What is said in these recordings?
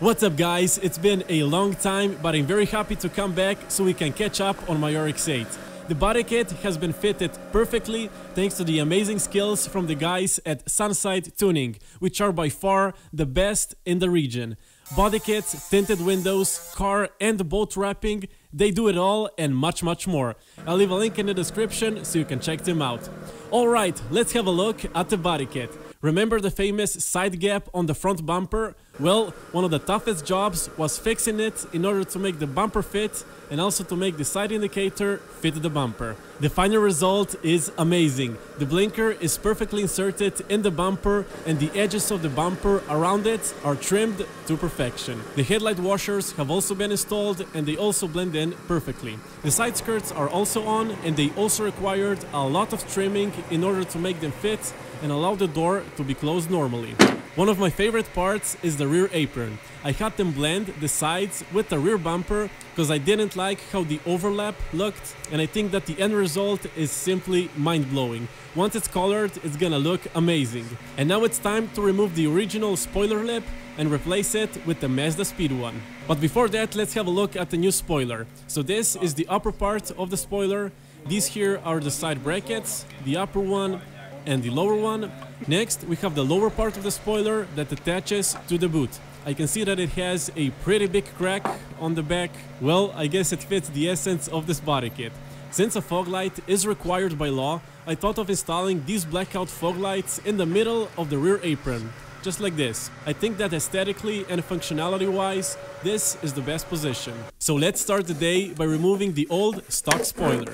What's up guys, it's been a long time but I'm very happy to come back so we can catch up on my RX-8. The body kit has been fitted perfectly thanks to the amazing skills from the guys at Sunside Tuning, which are by far the best in the region. Body kits, tinted windows, car and boat wrapping, they do it all and much much more. I'll leave a link in the description so you can check them out. Alright, let's have a look at the body kit. Remember the famous side gap on the front bumper? Well, one of the toughest jobs was fixing it in order to make the bumper fit and also to make the side indicator fit the bumper. The final result is amazing. The blinker is perfectly inserted in the bumper and the edges of the bumper around it are trimmed to perfection. The headlight washers have also been installed and they also blend in perfectly. The side skirts are also on and they also required a lot of trimming in order to make them fit and allow the door to be closed normally. One of my favorite parts is the rear apron. I had them blend the sides with the rear bumper because I didn't like how the overlap looked and I think that the end result is simply mind-blowing. Once it's colored, it's gonna look amazing. And now it's time to remove the original spoiler lip and replace it with the Mazdaspeed one. But before that, let's have a look at the new spoiler. So this is the upper part of the spoiler. These here are the side brackets, the upper one and the lower one. Next, we have the lower part of the spoiler that attaches to the boot. I can see that it has a pretty big crack on the back. Well, I guess it fits the essence of this body kit. Since a fog light is required by law, I thought of installing these blackout fog lights in the middle of the rear apron. Just like this. I think that aesthetically and functionality wise, this is the best position. So let's start the day by removing the old stock spoiler.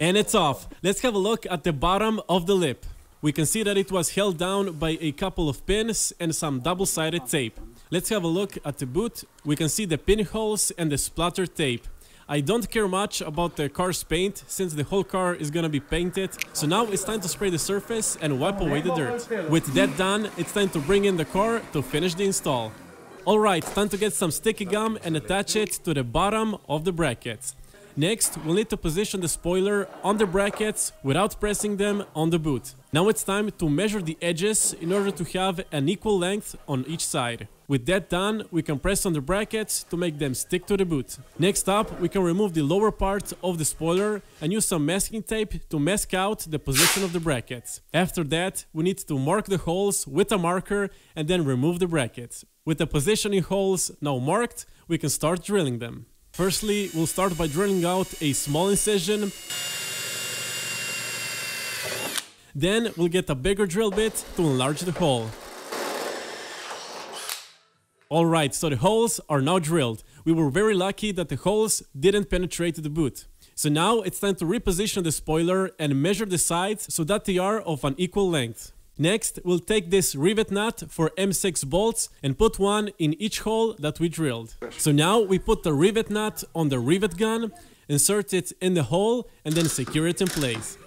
And it's off. Let's have a look at the bottom of the lip. We can see that it was held down by a couple of pins and some double-sided tape. Let's have a look at the boot. We can see the pinholes and the splatter tape. I don't care much about the car's paint since the whole car is gonna be painted. So now it's time to spray the surface and wipe away the dirt. With that done, it's time to bring in the car to finish the install. Alright, time to get some sticky gum and attach it to the bottom of the bracket. Next, we'll need to position the spoiler on the brackets without pressing them on the boot. Now it's time to measure the edges in order to have an equal length on each side. With that done, we can press on the brackets to make them stick to the boot. Next up, we can remove the lower part of the spoiler and use some masking tape to mask out the position of the brackets. After that, we need to mark the holes with a marker and then remove the brackets. With the positioning holes now marked, we can start drilling them. Firstly, we'll start by drilling out a small incision. Then we'll get a bigger drill bit to enlarge the hole. Alright, so the holes are now drilled. We were very lucky that the holes didn't penetrate the boot. So now it's time to reposition the spoiler and measure the sides so that they are of an equal length. Next, we'll take this rivet nut for M6 bolts and put one in each hole that we drilled. So now we put the rivet nut on the rivet gun, insert it in the hole and then secure it in place.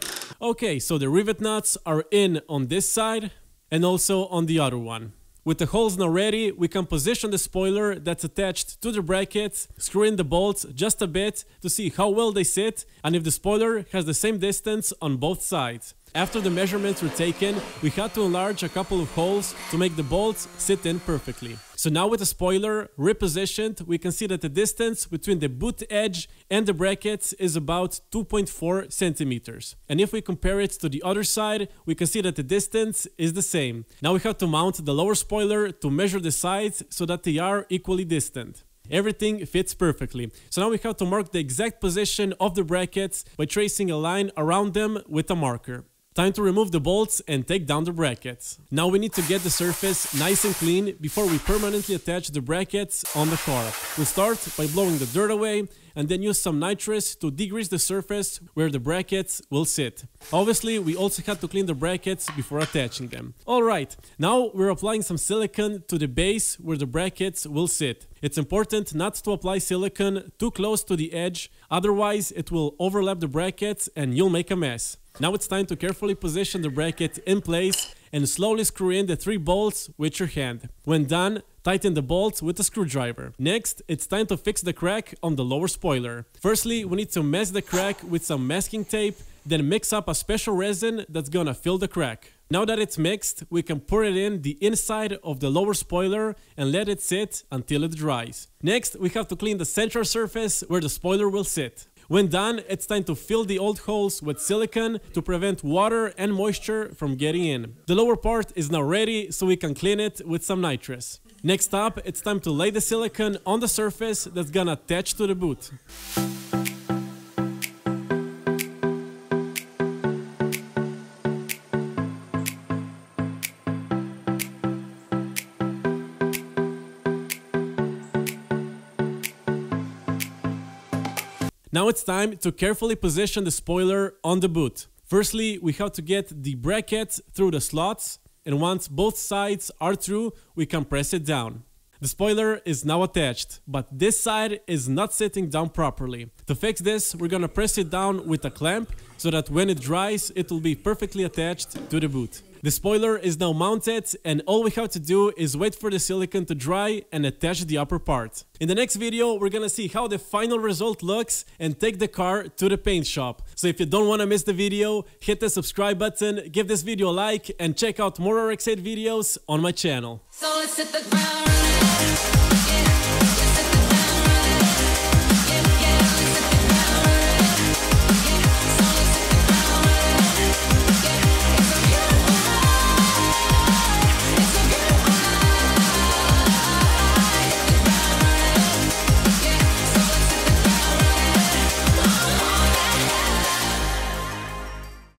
Okay, so the rivet nuts are in on this side and also on the other one. With the holes now ready, we can position the spoiler that's attached to the brackets, screw in the bolts just a bit to see how well they sit and if the spoiler has the same distance on both sides. After the measurements were taken, we had to enlarge a couple of holes to make the bolts sit in perfectly. So now with the spoiler repositioned, we can see that the distance between the boot edge and the brackets is about 2.4 centimeters. And if we compare it to the other side, we can see that the distance is the same. Now we have to mount the lower spoiler to measure the sides so that they are equally distant. Everything fits perfectly. So now we have to mark the exact position of the brackets by tracing a line around them with a marker. Time to remove the bolts and take down the brackets. Now we need to get the surface nice and clean before we permanently attach the brackets on the car. We'll start by blowing the dirt away and then use some nitrous to degrease the surface where the brackets will sit. Obviously, we also had to clean the brackets before attaching them. Alright, now we're applying some silicone to the base where the brackets will sit. It's important not to apply silicone too close to the edge, otherwise it will overlap the brackets and you'll make a mess. Now it's time to carefully position the bracket in place and slowly screw in the three bolts with your hand. When done, tighten the bolts with a screwdriver. Next, it's time to fix the crack on the lower spoiler. Firstly, we need to mask the crack with some masking tape, then mix up a special resin that's gonna fill the crack. Now that it's mixed, we can pour it in the inside of the lower spoiler and let it sit until it dries. Next, we have to clean the central surface where the spoiler will sit. When done, it's time to fill the old holes with silicone to prevent water and moisture from getting in. The lower part is now ready, so we can clean it with some nitrous. Next up, it's time to lay the silicone on the surface that's gonna attach to the boot. Now it's time to carefully position the spoiler on the boot. Firstly, we have to get the bracket through the slots and once both sides are through, we can press it down. The spoiler is now attached, but this side is not sitting down properly. To fix this, we're gonna press it down with a clamp so that when it dries, it will be perfectly attached to the boot. The spoiler is now mounted and all we have to do is wait for the silicone to dry and attach the upper part. In the next video, we're gonna see how the final result looks and take the car to the paint shop. So if you don't wanna miss the video, hit the subscribe button, give this video a like and check out more RX-8 videos on my channel. So